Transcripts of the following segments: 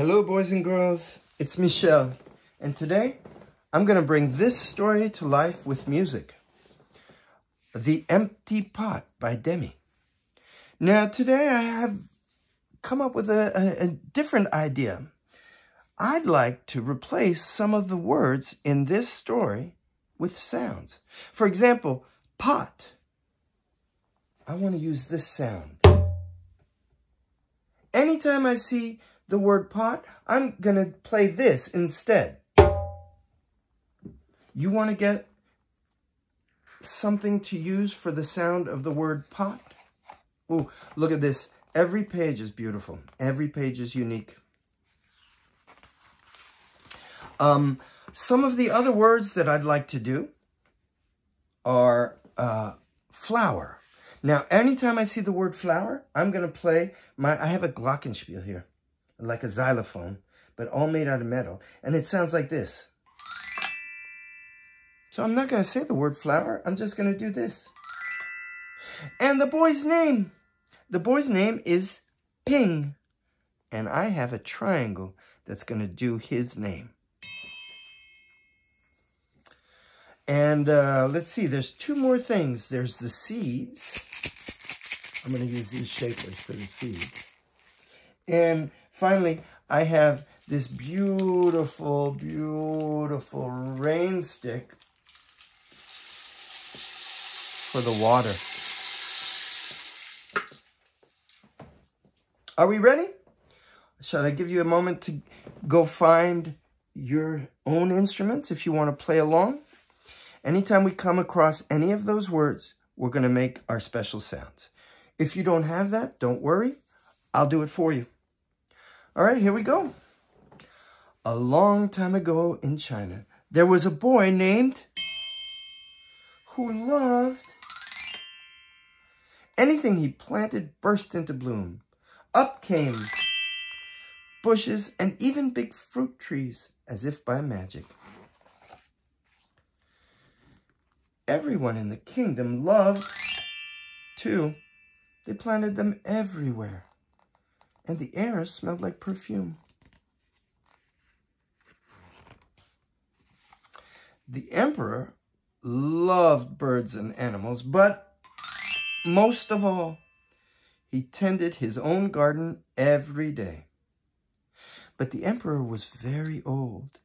Hello, boys and girls. It's Michel, And today, I'm going to bring this story to life with music. The Empty Pot by Demi. Now, today I have come up with a, a, a different idea. I'd like to replace some of the words in this story with sounds. For example, pot. I want to use this sound. Anytime I see the word pot, I'm going to play this instead. You want to get something to use for the sound of the word pot? Ooh, look at this. Every page is beautiful. Every page is unique. Um, some of the other words that I'd like to do are uh, flower. Now, anytime I see the word flower, I'm going to play my, I have a glockenspiel here like a xylophone, but all made out of metal. And it sounds like this. So I'm not going to say the word flower. I'm just going to do this. And the boy's name. The boy's name is Ping. And I have a triangle that's going to do his name. And uh, let's see, there's two more things. There's the seeds. I'm going to use these shapers for the seeds. And Finally, I have this beautiful, beautiful rain stick for the water. Are we ready? Should I give you a moment to go find your own instruments if you want to play along? Anytime we come across any of those words, we're going to make our special sounds. If you don't have that, don't worry. I'll do it for you. All right, here we go. A long time ago in China, there was a boy named who loved anything he planted burst into bloom. Up came bushes and even big fruit trees as if by magic. Everyone in the kingdom loved, too. They planted them everywhere and the air smelled like perfume. The emperor loved birds and animals, but most of all, he tended his own garden every day. But the emperor was very old.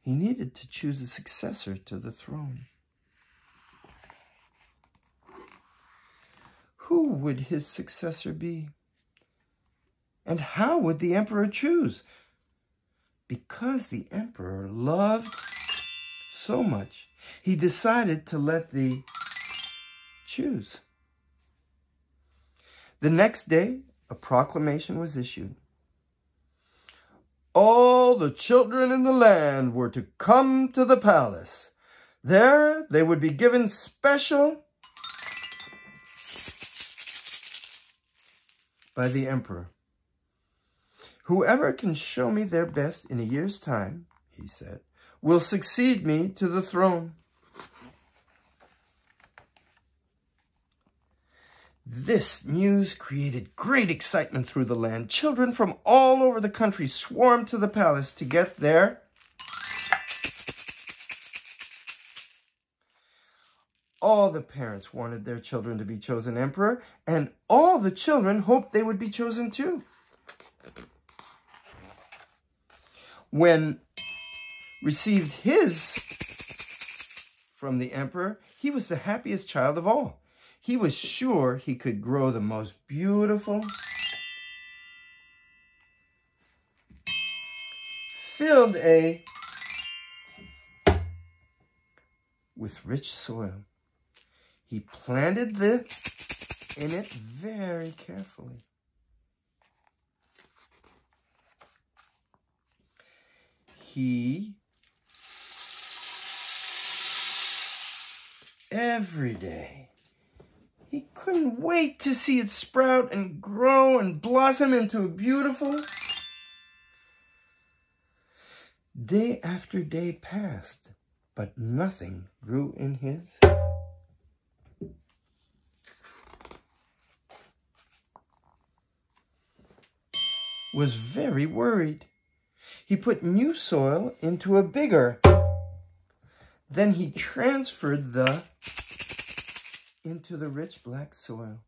He needed to choose a successor to the throne. Who would his successor be? And how would the emperor choose? Because the emperor loved so much, he decided to let the choose. The next day, a proclamation was issued. All the children in the land were to come to the palace. There they would be given special by the emperor. Whoever can show me their best in a year's time, he said, will succeed me to the throne. This news created great excitement through the land. Children from all over the country swarmed to the palace to get their All the parents wanted their children to be chosen emperor, and all the children hoped they would be chosen too. When received his from the emperor, he was the happiest child of all. He was sure he could grow the most beautiful, filled a with rich soil. He planted the in it very carefully. He every day. He couldn't wait to see it sprout and grow and blossom into a beautiful... Day after day passed, but nothing grew in his... was very worried. He put new soil into a bigger. Then he transferred the into the rich black soil.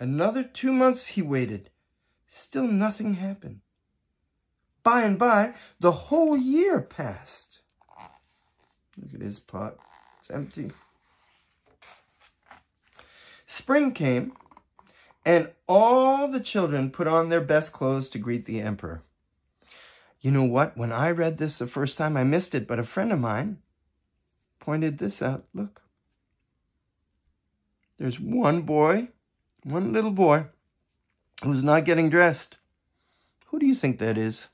Another two months he waited. Still nothing happened. By and by, the whole year passed. Look at his pot. It's empty. Spring came, and all the children put on their best clothes to greet the emperor. You know what? When I read this the first time, I missed it, but a friend of mine pointed this out. Look. There's one boy, one little boy, who's not getting dressed. Who do you think that is?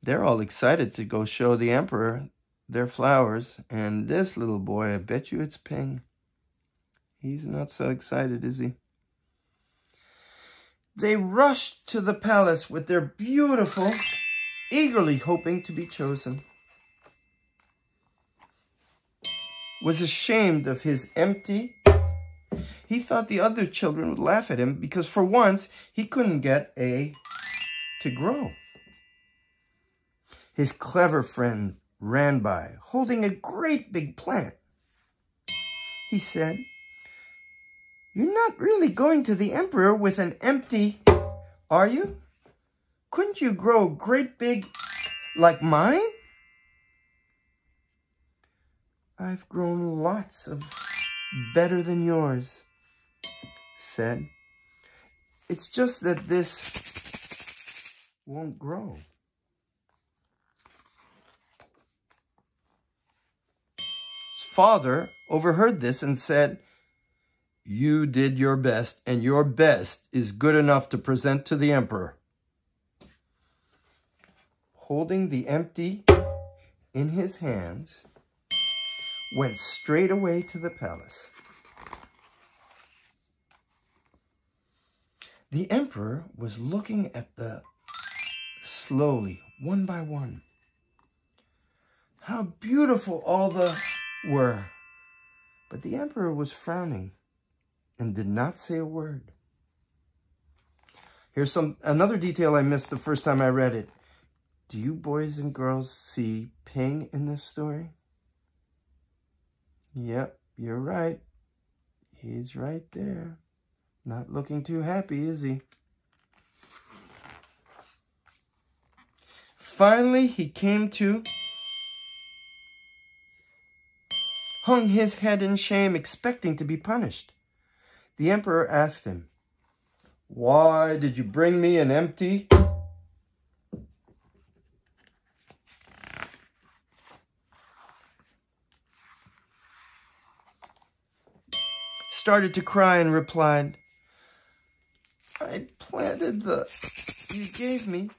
They're all excited to go show the emperor their flowers, and this little boy, I bet you it's Ping. He's not so excited, is he? They rushed to the palace with their beautiful, eagerly hoping to be chosen. Was ashamed of his empty he thought the other children would laugh at him because for once he couldn't get a to grow. His clever friend ran by, holding a great big plant. He said, You're not really going to the emperor with an empty, are you? Couldn't you grow great big like mine? I've grown lots of better than yours said. It's just that this won't grow. His father overheard this and said, You did your best, and your best is good enough to present to the emperor. Holding the empty in his hands, went straight away to the palace. The emperor was looking at the slowly, one by one. How beautiful all the were. But the emperor was frowning and did not say a word. Here's some another detail I missed the first time I read it. Do you boys and girls see Ping in this story? Yep, you're right. He's right there. Not looking too happy, is he? Finally, he came to, hung his head in shame, expecting to be punished. The emperor asked him, Why did you bring me an empty? Started to cry and replied, I planted the you gave me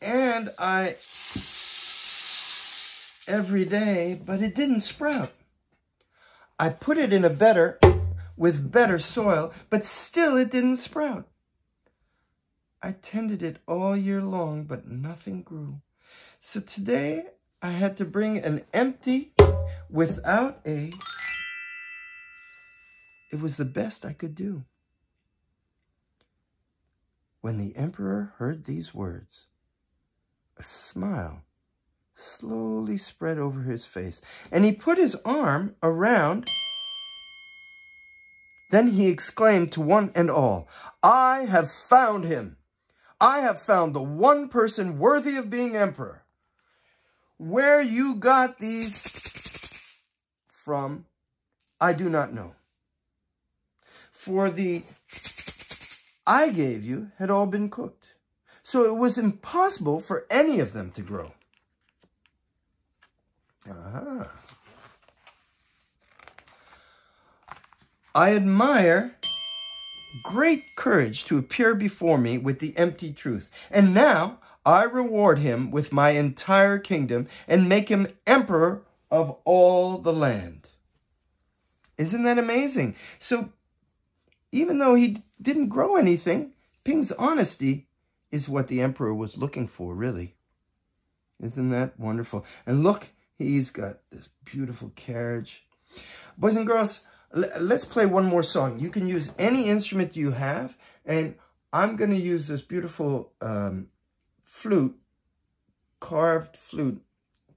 and I every day, but it didn't sprout. I put it in a better with better soil, but still it didn't sprout. I tended it all year long, but nothing grew. So today I had to bring an empty without a. It was the best I could do. When the emperor heard these words, a smile slowly spread over his face, and he put his arm around. Then he exclaimed to one and all, I have found him. I have found the one person worthy of being emperor. Where you got these from, I do not know. For the I gave you had all been cooked. So it was impossible for any of them to grow. Aha. I admire great courage to appear before me with the empty truth. And now I reward him with my entire kingdom and make him emperor of all the land. Isn't that amazing? So even though he didn't grow anything, Ping's honesty is what the emperor was looking for, really. Isn't that wonderful? And look, he's got this beautiful carriage. Boys and girls, let's play one more song. You can use any instrument you have. And I'm going to use this beautiful um, flute, carved flute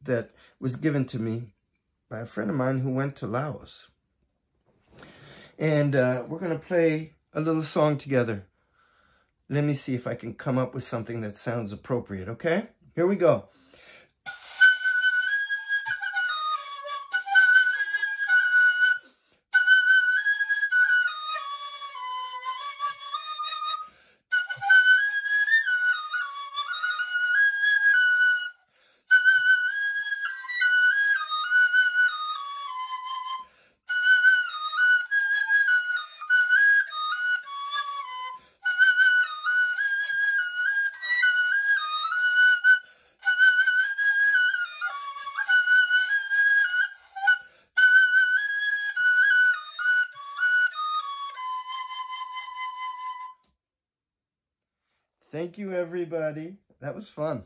that was given to me by a friend of mine who went to Laos. And uh, we're going to play a little song together. Let me see if I can come up with something that sounds appropriate, okay? Here we go. Thank you, everybody. That was fun.